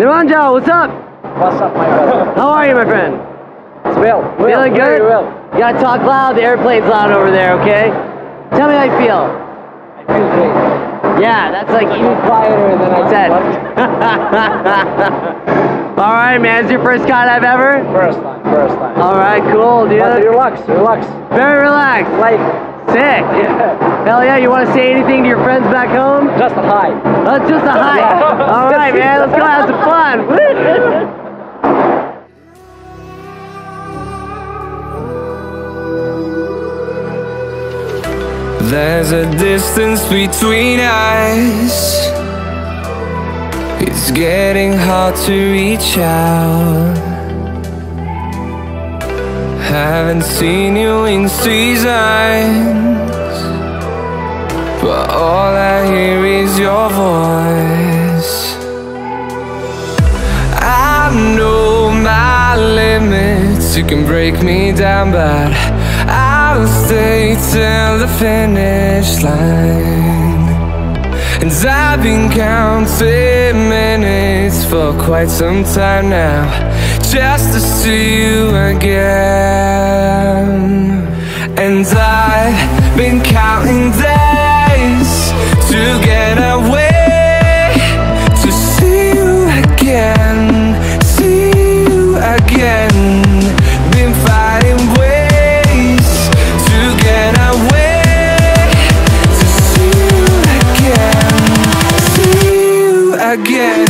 Nemanja, what's up? What's up, my brother? How are you, my friend? It's well. well Feeling good? Very well. You gotta talk loud. The airplane's loud over there, okay? Tell me how you feel. I feel great. Yeah, that's like even quieter than I said. All right, man. It's your first skydive ever? First time, first time. All right, cool, dude. But relax, relax. Very relaxed. Like, Sick. yeah. Hell yeah. You want to say anything to your friends back home? Just a hi. That's just a hike. Yeah. All right, man. Let's go have some fun. There's a distance between us. It's getting hard to reach out. Haven't seen you in seasons, but all I hear is your voice. I know my limits, you can break me down, but I'll stay till the finish line. And I've been counting minutes for quite some time now, just to see you again. And I've again.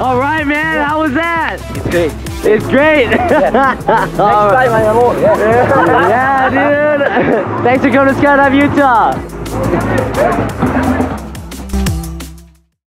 All right, man. How was that? It's great. It's great. Next All right. time I am all. Yeah. Yeah, dude. Thanks for coming to Skydive Utah.